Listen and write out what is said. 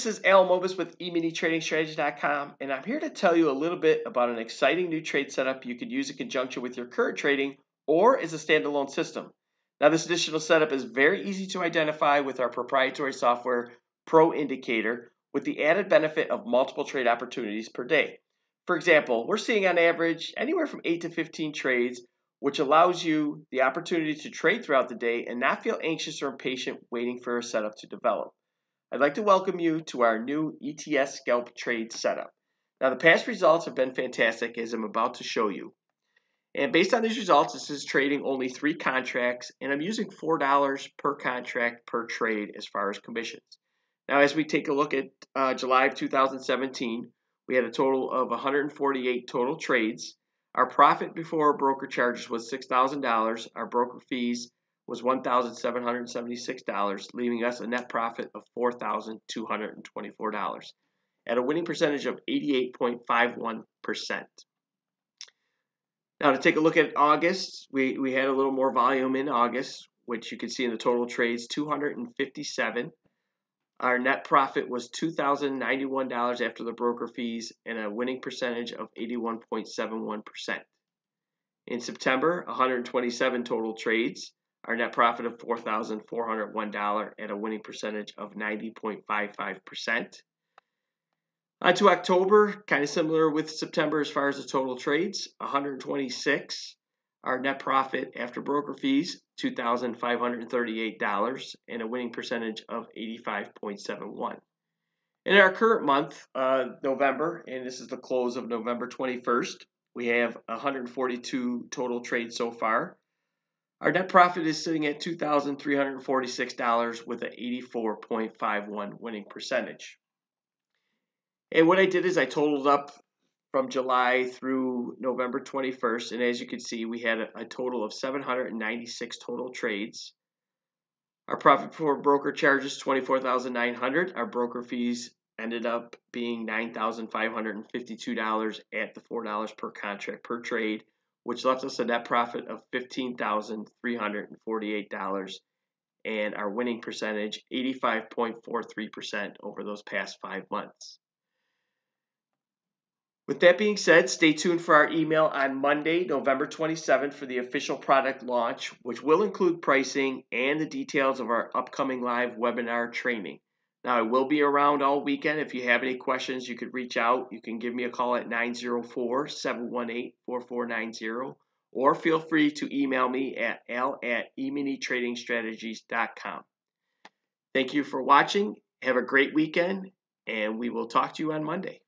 This is Al Mobus with eminitradingstrategy.com, and I'm here to tell you a little bit about an exciting new trade setup you could use in conjunction with your current trading or as a standalone system. Now, this additional setup is very easy to identify with our proprietary software, Pro Indicator, with the added benefit of multiple trade opportunities per day. For example, we're seeing on average anywhere from 8 to 15 trades, which allows you the opportunity to trade throughout the day and not feel anxious or impatient waiting for a setup to develop. I'd like to welcome you to our new ETS scalp trade setup. Now, the past results have been fantastic as I'm about to show you. And based on these results, this is trading only three contracts, and I'm using $4 per contract per trade as far as commissions. Now, as we take a look at uh, July of 2017, we had a total of 148 total trades. Our profit before broker charges was $6,000. Our broker fees was $1,776, leaving us a net profit of $4,224 at a winning percentage of 88.51%. Now, to take a look at August, we, we had a little more volume in August, which you can see in the total trades 257. Our net profit was $2,091 after the broker fees and a winning percentage of 81.71%. In September, 127 total trades. Our net profit of $4,401 at a winning percentage of 90.55%. On to October, kind of similar with September as far as the total trades, 126. Our net profit after broker fees, $2,538 and a winning percentage of 85.71. In our current month, uh, November, and this is the close of November 21st, we have 142 total trades so far. Our net profit is sitting at $2,346 with an 84.51 winning percentage. And what I did is I totaled up from July through November 21st, and as you can see, we had a, a total of 796 total trades. Our profit before broker charges 24,900. Our broker fees ended up being $9,552 at the $4 per contract per trade which left us a net profit of $15,348 and our winning percentage 85.43% over those past five months. With that being said, stay tuned for our email on Monday, November 27th for the official product launch, which will include pricing and the details of our upcoming live webinar training. Now, I will be around all weekend. If you have any questions, you could reach out. You can give me a call at 904 718 4490 or feel free to email me at l at eminitradingstrategies.com. Thank you for watching. Have a great weekend, and we will talk to you on Monday.